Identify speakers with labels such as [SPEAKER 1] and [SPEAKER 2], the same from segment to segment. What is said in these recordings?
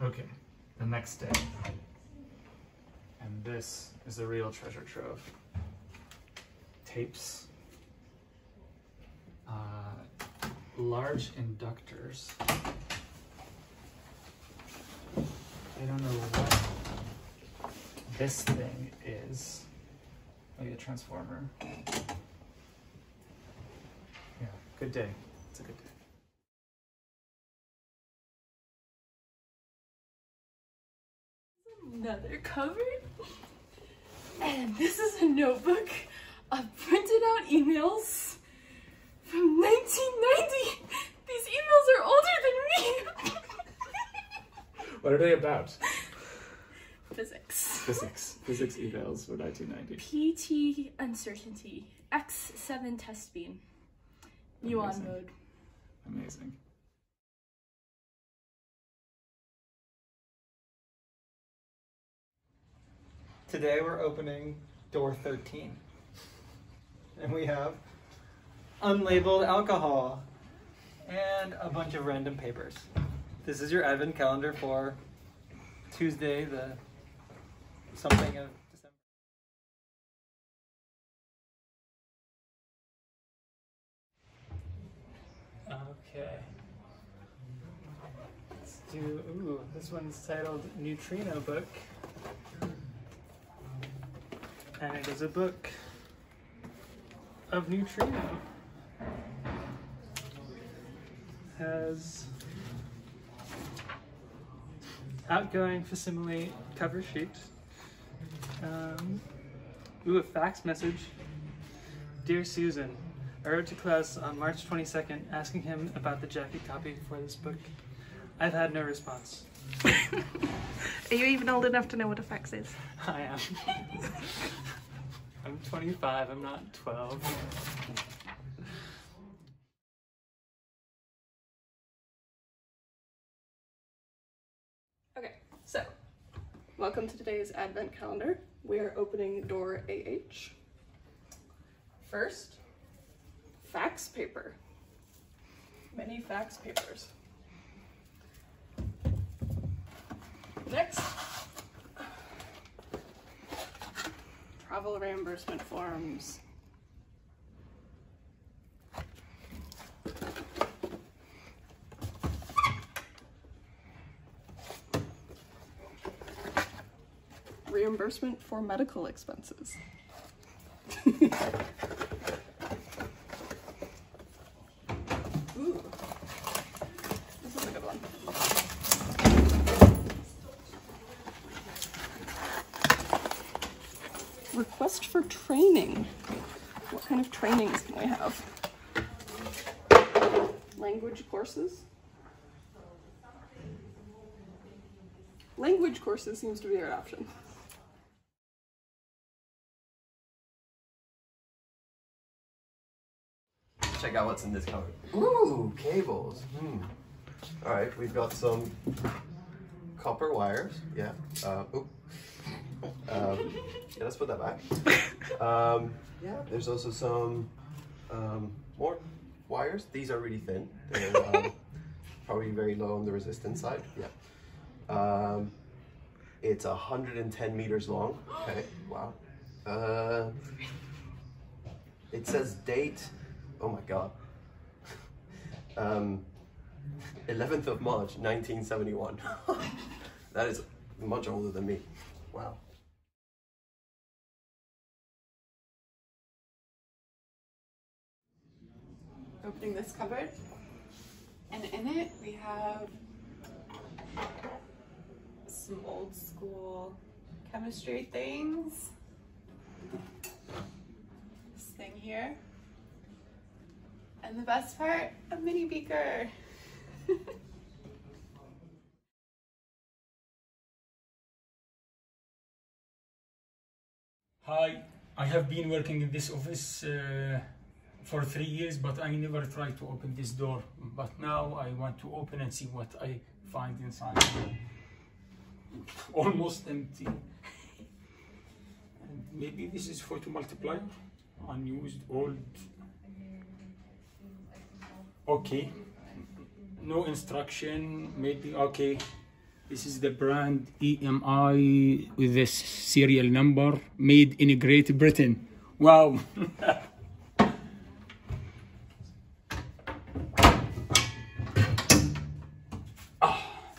[SPEAKER 1] Okay, the next day. And this is the real treasure trove. Tapes. Uh, large inductors. I don't know what this thing is. Maybe a transformer. Yeah, good day. It's a good day.
[SPEAKER 2] Another cover. And this is a notebook of printed out emails from 1990. These emails are older than me.
[SPEAKER 1] What are they about?
[SPEAKER 2] Physics.
[SPEAKER 1] Physics. Physics emails for 1990.
[SPEAKER 2] PT uncertainty. X7 test beam. Muon
[SPEAKER 1] Amazing.
[SPEAKER 2] mode.
[SPEAKER 1] Amazing.
[SPEAKER 3] Today we're opening door 13. And we have unlabeled alcohol and a bunch of random papers. This is your advent calendar for Tuesday, the something of December.
[SPEAKER 1] Okay. Let's do, ooh, this one's titled Neutrino Book. And it is a book of neutrino. Has outgoing facsimile cover sheet. Um, ooh, a fax message. Dear Susan, I wrote to Klaus on March 22nd asking him about the jacket copy for this book. I've had no response.
[SPEAKER 4] Are you even old enough to know what a fax is?
[SPEAKER 1] I am. I'm 25, I'm not 12.
[SPEAKER 2] Okay, so welcome to today's advent calendar. We are opening door AH. First, fax paper. Many fax papers. Next, travel reimbursement forms. Reimbursement for medical expenses. Ooh, this is a good one. Request for training. What kind of trainings can we have? Language courses? Language courses seems to be our option.
[SPEAKER 5] check out what's in this cupboard. Ooh, cables. Hmm. All right, we've got some copper wires. Yeah. Uh, oop. Um, yeah, let's put that back. Um, yeah, there's also some um, more wires. These are really thin. They're um, probably very low on the resistance side. Yeah. Um, it's 110 meters long. Okay. Wow. Uh, it says date. Oh my god. Um, 11th of March, 1971. that is much older than me. Wow.
[SPEAKER 2] Opening this cupboard. And in it we have some old school chemistry things. This thing here. And the best part, a mini beaker.
[SPEAKER 6] Hi, I have been working in this office uh, for three years, but I never tried to open this door. But now I want to open and see what I find inside. Almost empty. And maybe this is photo multiplier, unused, old. Okay. No instruction, maybe, okay. This is the brand EMI with this serial number made in Great Britain. Wow.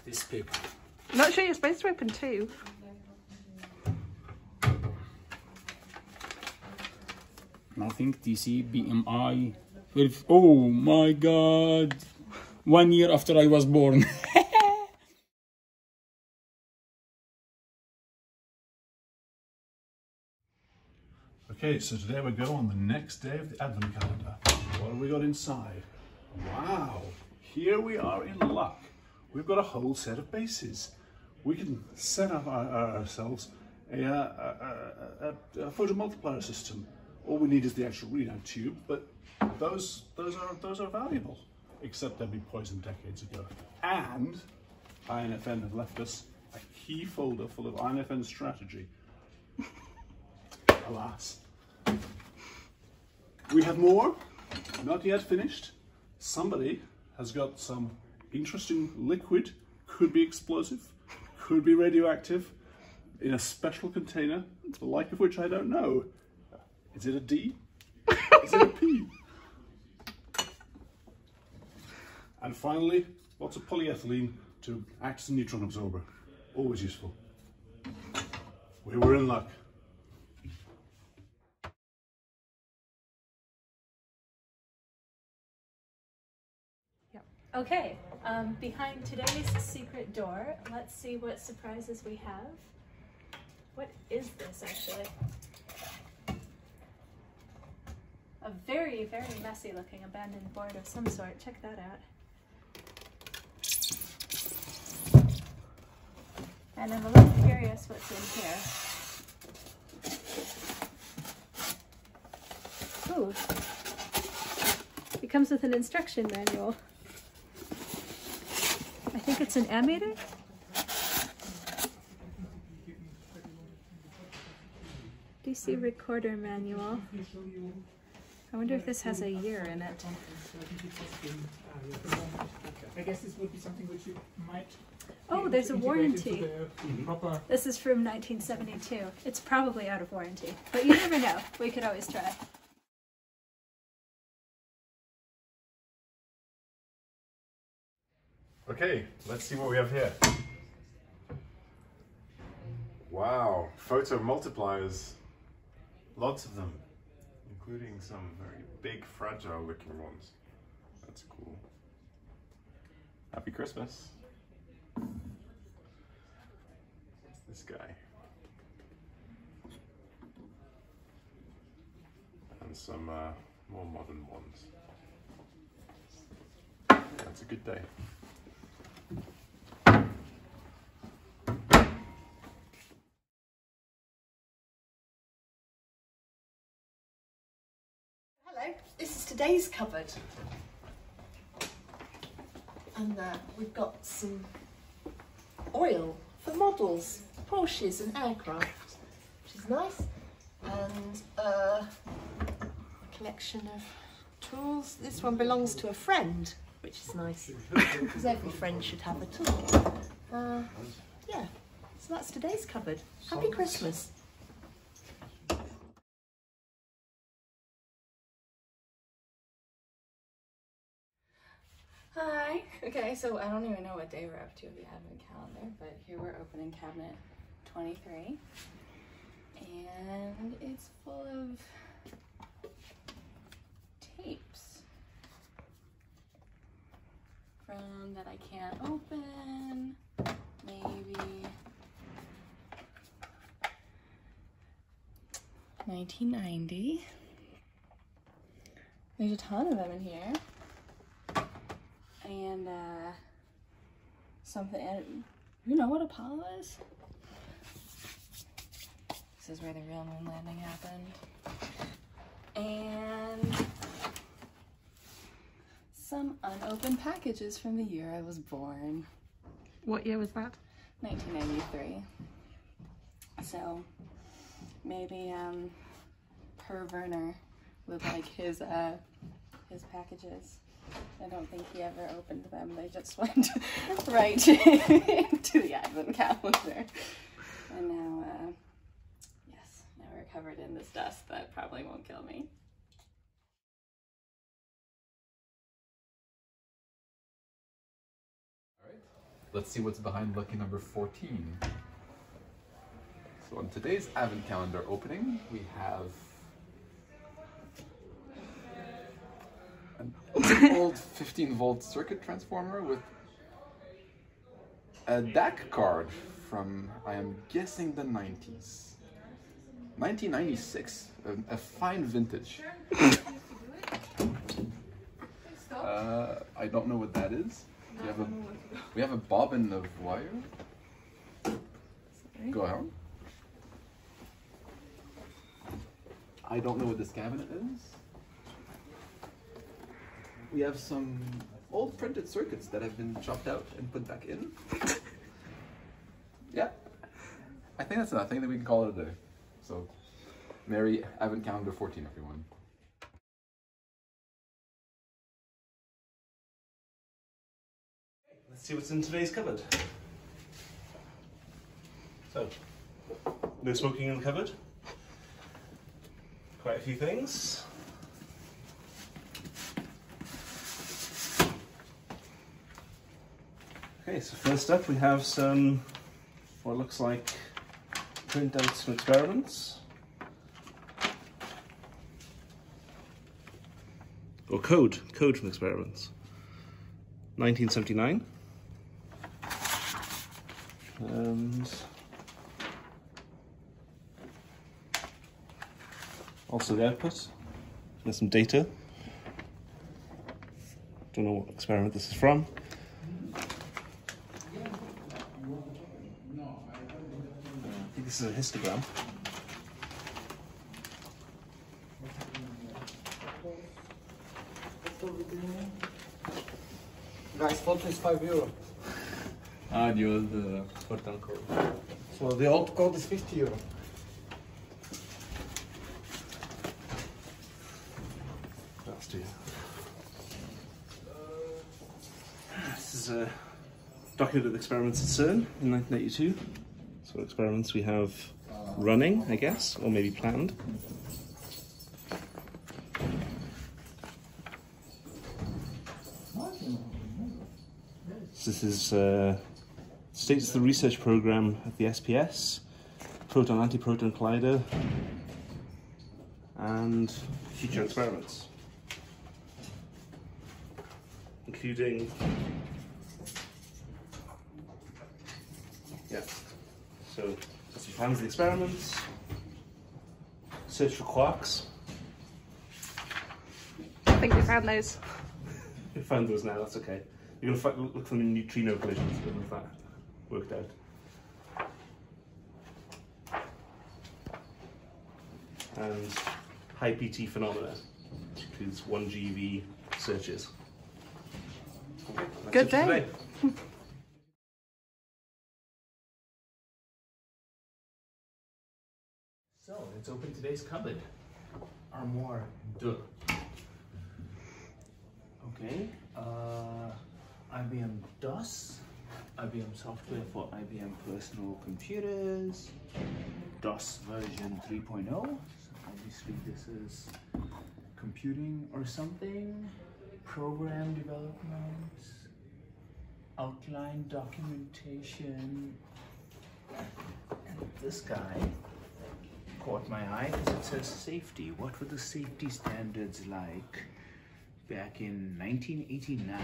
[SPEAKER 6] this paper.
[SPEAKER 4] Not sure you're supposed to open two.
[SPEAKER 6] Nothing. TC BMI. 12. Oh my god. One year after I was born.
[SPEAKER 7] Okay, so today we go on the next day of the Advent calendar. What have we got inside? Wow, here we are in luck. We've got a whole set of bases. We can set up our, our- ourselves a, a, a, a, a photo system. All we need is the actual readout tube, but those those are those are valuable. Except they'll be poisoned decades ago. And INFN have left us a key folder full of INFN strategy. Alas. We have more, not yet finished. Somebody has got some interesting liquid, could be explosive, could be radioactive, in a special container, the like of which I don't know. Is it a D? Is it a P? And finally, lots of polyethylene to act as a neutron absorber. Always useful. We were in luck.
[SPEAKER 8] Okay, um, behind today's secret door, let's see what surprises we have. What is this actually? A very, very messy looking abandoned board of some sort. Check that out. And I'm a little curious what's in here. Ooh. It comes with an instruction manual. I think it's an ammeter. DC recorder manual. I wonder if this has a year in it.
[SPEAKER 6] I guess this would be something which you might.
[SPEAKER 8] Oh, there's a warranty. Mm-hmm.
[SPEAKER 6] Proper.
[SPEAKER 8] This is from 1972. It's probably out of warranty, but you never know. We could always try.
[SPEAKER 9] Okay, let's see what we have here. Wow, photo multipliers. Lots of them, including some very big, fragile looking ones. That's cool. Happy Christmas. This guy? And some uh, more modern ones. That's a good day.
[SPEAKER 10] This is today's cupboard. And uh, we've got some oil for models, Porsches and aircraft, which is nice. And uh, a collection of tools. This one belongs to a friend, which is nice, because every friend should have a tool. Uh, yeah, so that's today's cupboard. Happy Christmas.
[SPEAKER 11] Okay, so I don't even know what day we're up to of the advent calendar, but here we're opening cabinet 23. And it's full of tapes from that I can't open. Maybe 1990. There's a ton of them in here and uh, something. And you know what Apollo is? This is where the real moon landing happened. And some unopened packages from the year I was born,
[SPEAKER 4] What year was that?
[SPEAKER 11] 1993. So maybe um, Per Werner would like his uh, his packages.
[SPEAKER 2] I don't think he ever opened them. They just went right into the advent calendar. And now, uh, yes, now we're covered in this dust that probably won't kill me.
[SPEAKER 12] All right, let's see what's behind lucky number 14. So on today's advent calendar opening, we have old 15 volt circuit transformer with a DAC card from, I am guessing, the 90s. 1996, a, a fine vintage. uh, I don't know what that is. We have a, we have a bobbin of wire. Go ahead. I don't know what this cabinet is. We have some old printed circuits that have been chopped out and put back in. yeah, I think that's enough. I think that we can call it a day. So, Merry Advent Calendar 14, everyone.
[SPEAKER 13] Let's see what's in today's cupboard. So, no smoking in the cupboard. Quite a few things. Okay, so first up we have some what looks like printouts from experiments. Or code, code from experiments. 1979. And also the output. There's some data. Don't know what experiment this is from. I think this is a histogram.
[SPEAKER 14] Guys, photo is 5 euro.
[SPEAKER 13] Ah, the old uh, Fortran code.
[SPEAKER 14] So the old code is 50 euro.
[SPEAKER 13] That's do. This is a document of experiments at CERN in 1982. So what experiments we have running, I guess, or maybe planned. This is uh, states of the research program at the SPS, proton antiproton collider, and future experiments, including yeah. So that's your plans the experiments. Search for quarks.
[SPEAKER 4] I think we found those.
[SPEAKER 13] We found those now. That's okay. You're gonna look for them in neutrino collisions. But if that worked out. And high PT phenomena, which includes 1GV searches. Okay,
[SPEAKER 4] Good day.
[SPEAKER 15] let's open today's cupboard. Armoire de. Okay. Uh, IBM DOS. IBM software for IBM personal computers. DOS version 3.0. So obviously this is computing or something. Program development. Outline documentation. And this guy caught my eye because it says safety. What were the safety standards like back in 1989?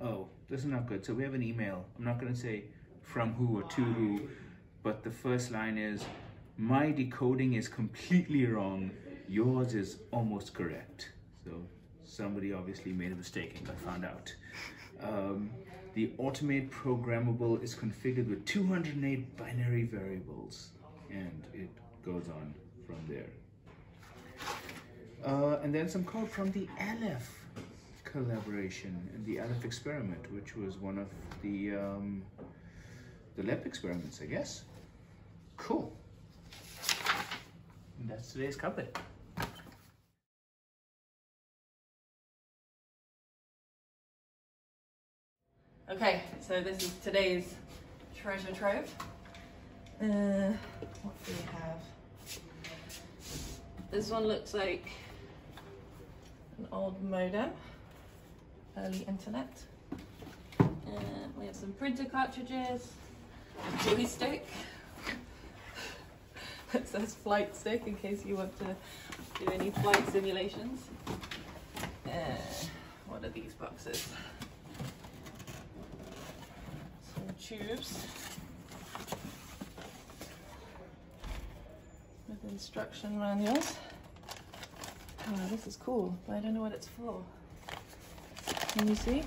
[SPEAKER 15] Oh, this is not good. So we have an email. I'm not going to say from who or to who, but the first line is My decoding is completely wrong. Yours is almost correct. So somebody obviously made a mistake and got found out. Um, the automate programmable is configured with 208 binary variables and it goes on from there. Uh, and then some code from the Aleph collaboration and the Aleph experiment, which was one of the um, the LEP experiments, I guess. Cool. And that's today's cupboard.
[SPEAKER 2] Okay, so this is today's treasure trove. Uh, what do we have? This one looks like an old modem, early internet. Uh, we have some printer cartridges, a joystick. That says flight stick in case you want to do any flight simulations. Uh, what are these boxes? Some tubes with instruction manuals. Oh, this is cool, but I don't know what it's for. Can you see?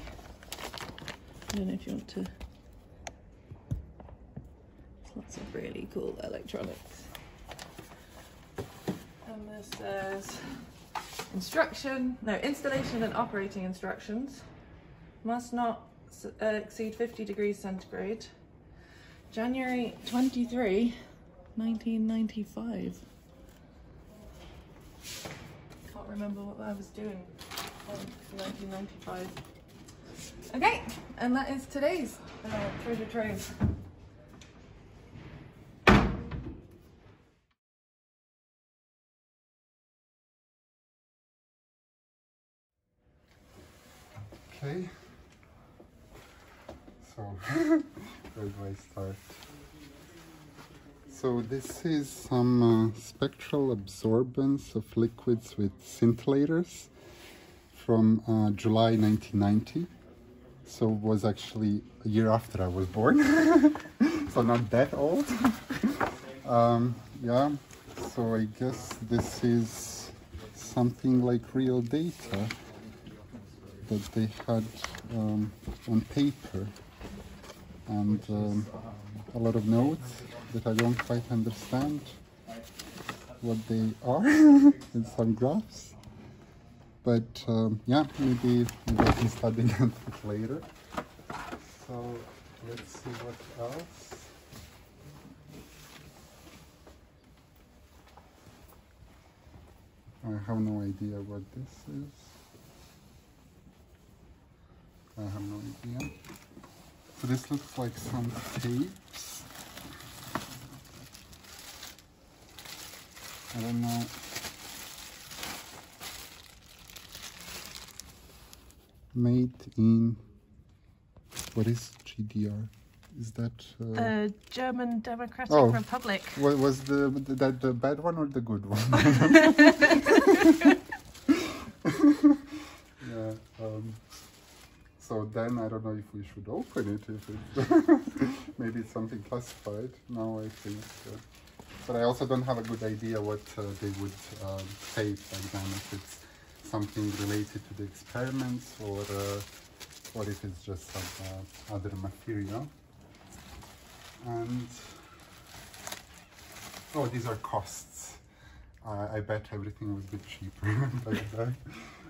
[SPEAKER 2] I don't know if you want to. There's lots of really cool electronics. And this says instruction, no, installation and operating instructions. Must not uh, exceed 50 degrees centigrade. January 23, 1995. Can't remember what I was doing in 1995. Okay, and that is today's uh, treasure trove.
[SPEAKER 16] Okay. So, where do I start? So this is some uh, spectral absorbance of liquids with scintillators from uh, July 1990. So it was actually a year after I was born. so not that old. um, yeah, so I guess this is something like real data that they had um, on paper and um, a lot of notes that I don't quite understand what they are. And some graphs. But um, yeah maybe, we can study that later. So let's see what else. I have no idea what this is. I have no idea. So this looks like some tapes. I don't know. Made in what is GDR? Is that uh,
[SPEAKER 4] The German Democratic
[SPEAKER 16] oh,
[SPEAKER 4] Republic.
[SPEAKER 16] wa- was the that the bad one or the good one? yeah. Um, so then I don't know if we should open it. If it's maybe it's something classified. Now I think. Uh, but I also don't have a good idea what uh, they would tape like then. If it's something related to the experiments or uh, or if it's just some uh, other material. And oh, these are costs. Uh, I bet everything was a bit cheaper.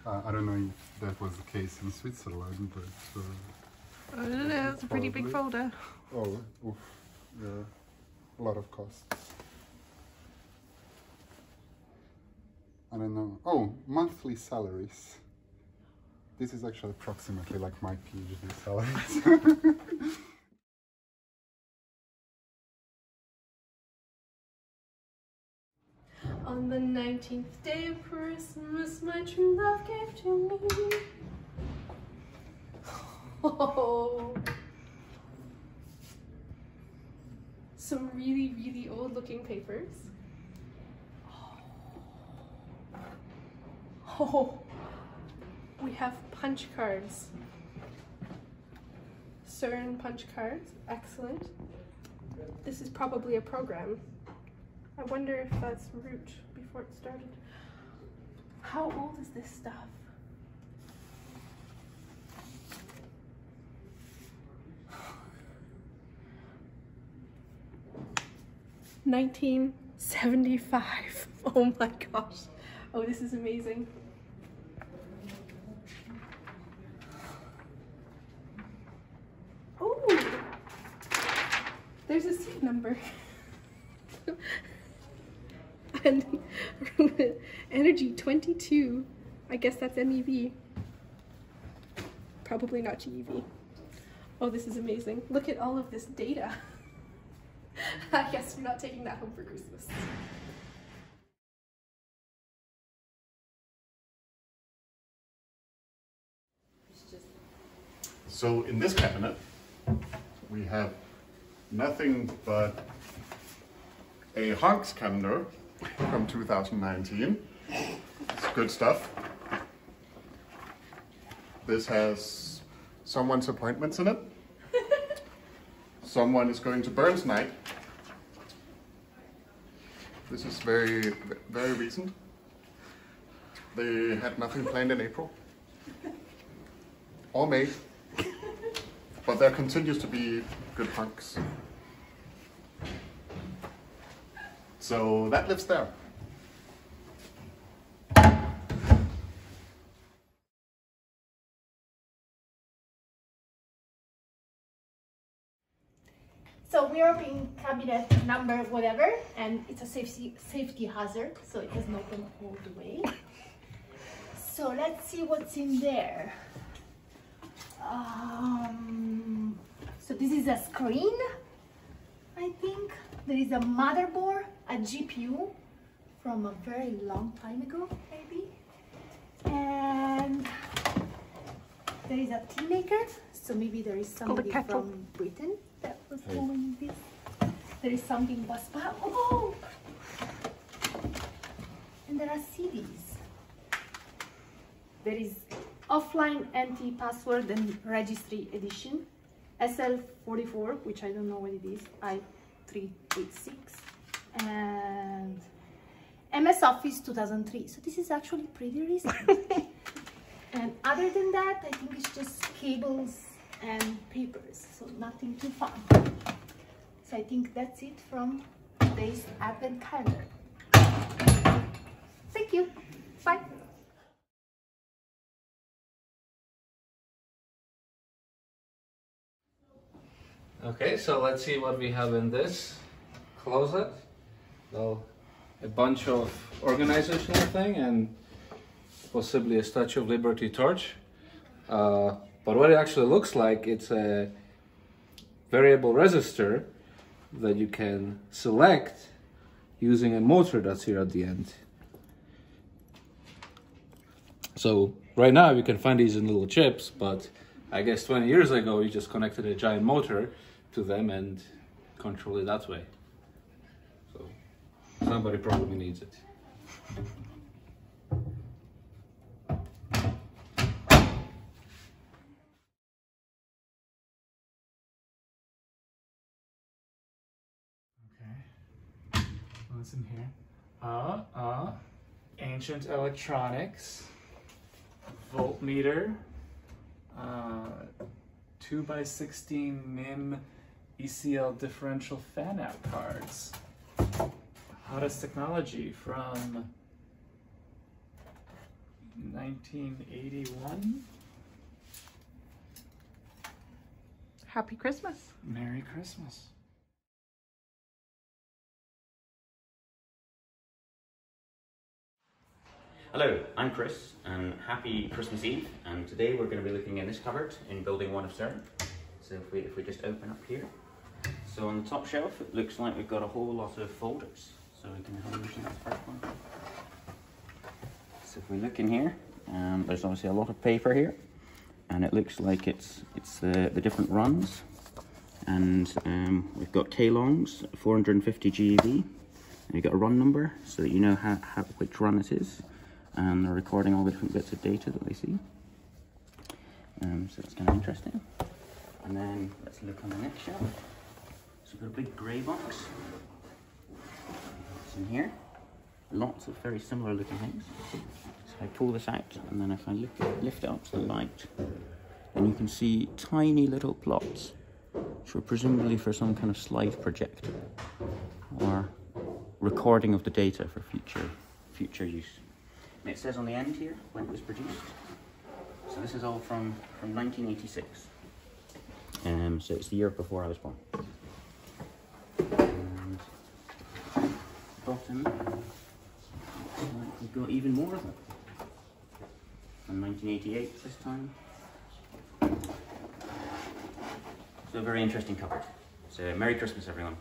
[SPEAKER 16] Uh, I don't know if that was the case in Switzerland, but. Uh,
[SPEAKER 4] I don't know, it's a pretty big folder.
[SPEAKER 16] Oh, oof, yeah, a lot of costs. I don't know. Oh, monthly salaries. This is actually approximately like my PhD salaries.
[SPEAKER 2] On the 19th day of Christmas, my true love gave to me. Oh. Some really, really old looking papers. Oh. We have punch cards. CERN punch cards. Excellent. This is probably a program. I wonder if that's root before it started. How old is this stuff? Nineteen seventy-five. Oh my gosh. Oh, this is amazing. Oh, there's a seat number. and energy 22 i guess that's mev probably not gev Oh, this is amazing. Look at all of this data. I guess we're not taking that home for Christmas.
[SPEAKER 17] So in this cabinet, we have nothing but a Honks calendar from 2019. It's good stuff. This has someone's appointments in it. Someone is going to Burns night. This is very, very recent. They had nothing planned in April or May, but there continues to be good punks. So that lives there.
[SPEAKER 18] So we are opening cabinet number whatever, and it's a safety safety hazard, so it doesn't open all the way. So let's see what's in there. Um, so this is a screen, I think. There is a motherboard, a GPU from a very long time ago, maybe. And there is a tea maker, so maybe there is somebody
[SPEAKER 4] kettle.
[SPEAKER 18] from Britain that was doing this. There is something was oh, and there are CDs. There is offline anti-password and registry edition, SL44, which I don't know what it is, I386, and MS Office 2003. So this is actually pretty recent. and other than that, I think it's just cables and papers, so nothing too fun. So I think that's it from today's advent calendar. Thank you. Bye.
[SPEAKER 19] Okay, so let's see what we have in this closet. Well, a bunch of organizational thing and possibly a Statue of Liberty torch. Uh, but what it actually looks like, it's a variable resistor that you can select using a motor that's here at the end. So right now you can find these in little chips, but I guess 20 years ago you just connected a giant motor to them and control it that way. So somebody probably needs it.
[SPEAKER 1] Okay. What's in here? Uh, uh, ancient electronics, voltmeter, uh, 2 by 16 NIM ECL differential fan out cards. Hottest technology from 1981.
[SPEAKER 4] Happy Christmas.
[SPEAKER 1] Merry Christmas.
[SPEAKER 20] Hello, I'm Chris, and happy Christmas Eve. And today we're going to be looking in this cupboard in Building 1 of CERN. So if we, if we just open up here. So on the top shelf, it looks like we've got a whole lot of folders. So we can the first one. So if we look in here, um, there's obviously a lot of paper here. And it looks like it's, it's the, the different runs. And um, we've got K-longs, 450 GeV. And you've got a run number so that you know how, how, which run it is and they're recording all the different bits of data that they see. Um, so it's kind of interesting. And then let's look on the next shelf. So we've got a big grey box. It's in here. Lots of very similar looking things. So I pull this out and then if I lift, lift it up to the light, then you can see tiny little plots, which were presumably for some kind of slide projector or recording of the data for future future use. And it says on the end here when it was produced. So this is all from, from 1986. Um, so it's the year before I was born. We've got even more of them. From 1988 this time. So a very interesting cupboard. So Merry Christmas, everyone.